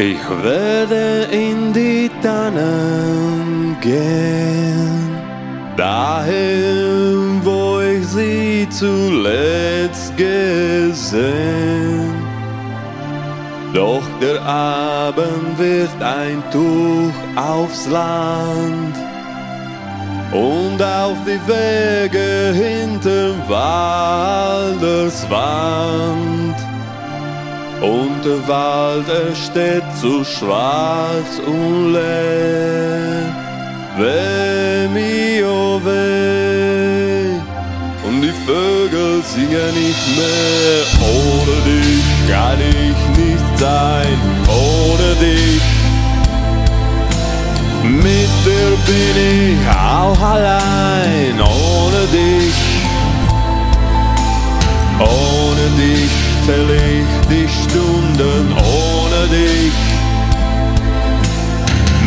Ich werde in die Tannen gehen, dahin, wo ich sie zuletzt gesehen. Doch der Abend wirft ein Tuch aufs Land und auf die Wege hinterm Walderswand. Und der Wald, er steht zu schwarz und leer. Weh, mio, weh. Und die Vögel singen nicht mehr. Ohne dich kann ich nicht sein. Ohne dich. Mit dir bin ich auch allein. Ohne dich. Dich zähl ich die Stunden ohne dich.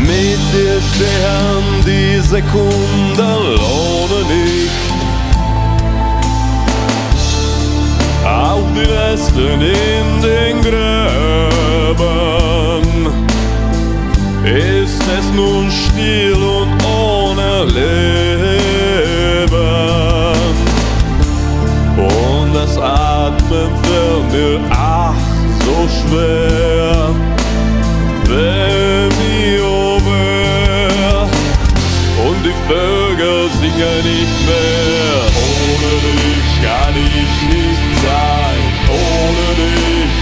Mit dir stehen die Sekunden ohne dich. Auch die Reste in den Gräben das Atmen fällt mir ach so schwer. Wenn mir wär und die Vögel singen nicht mehr. Ohne dich kann ich nicht sein. Ohne dich.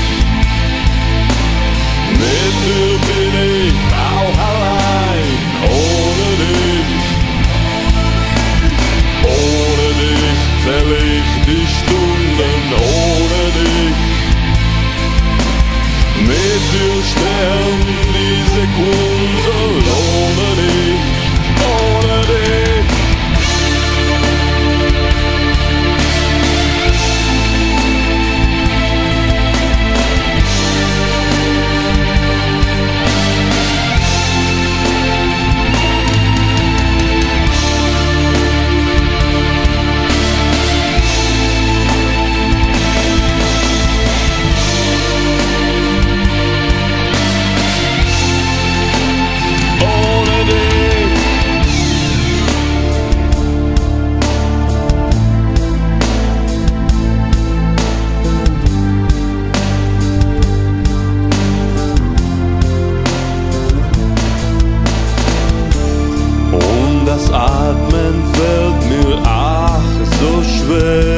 Mit dir bin ich auch allein. Ohne dich. Ohne dich zähl so